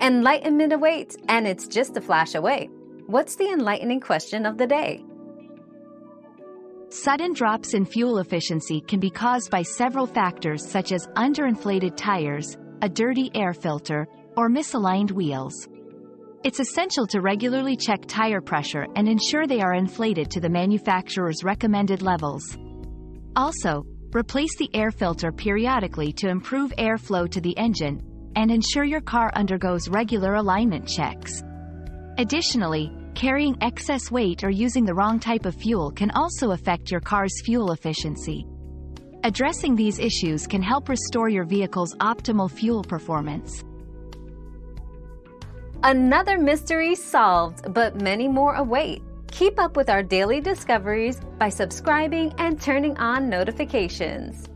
Enlightenment awaits, and it's just a flash away. What's the enlightening question of the day? Sudden drops in fuel efficiency can be caused by several factors such as underinflated tires, a dirty air filter, or misaligned wheels. It's essential to regularly check tire pressure and ensure they are inflated to the manufacturer's recommended levels. Also, replace the air filter periodically to improve airflow to the engine, and ensure your car undergoes regular alignment checks. Additionally, carrying excess weight or using the wrong type of fuel can also affect your car's fuel efficiency. Addressing these issues can help restore your vehicle's optimal fuel performance. Another mystery solved, but many more await. Keep up with our daily discoveries by subscribing and turning on notifications.